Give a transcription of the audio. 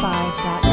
105.9.